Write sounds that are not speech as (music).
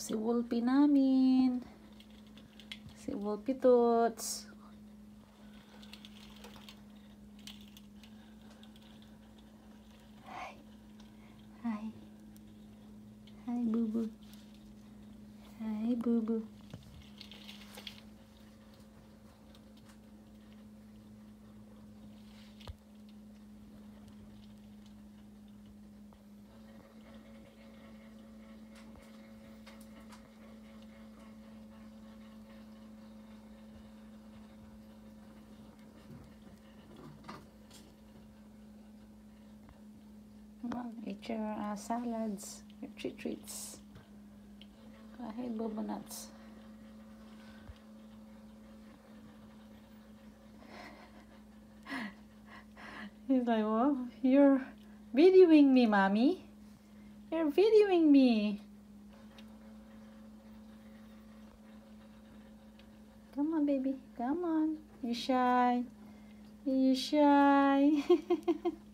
si Wolfie namin. Si Wolfie Toots. Hi. Hi. Hi, Boo Boo. Hi, Boo. Eat your uh, salads, your treat treats. Go ahead, Bobo Nuts. (laughs) He's like, well, you're videoing me, mommy. You're videoing me. Come on, baby. Come on. You shy. You shy. (laughs)